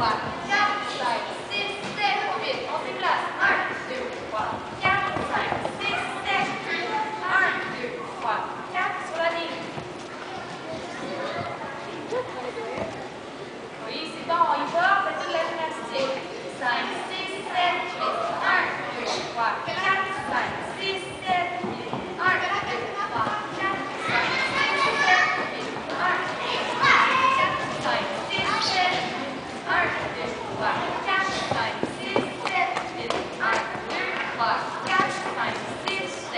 Wow. times 6 is I 3 plus 4 times 6